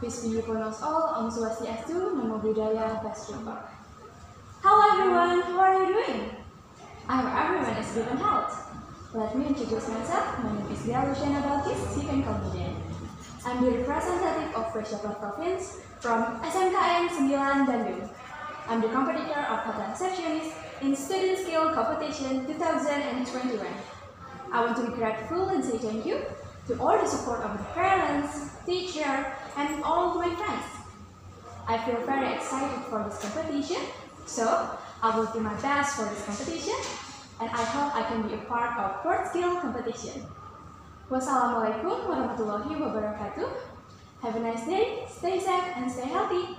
Peace be upon us all. Om Swastiastu, Namo Buddhaya, Vastupa. Hello everyone, how are you doing? I hope everyone is good and health. Let me introduce myself. My name is Dia Luciana Balkis, Stephen Comedian. I'm the representative of Fresh Province from SMKN 9 Bandung. I'm the competitor of Hotel Receptionist in Student Skill Competition 2021. I want to be grateful and say thank you to all the support of the parents, teacher, and all my friends. I feel very excited for this competition, so I will do my best for this competition, and I hope I can be a part of Sport Skill competition. Wassalamualaikum warahmatullahi wabarakatuh. Have a nice day, stay safe, and stay healthy.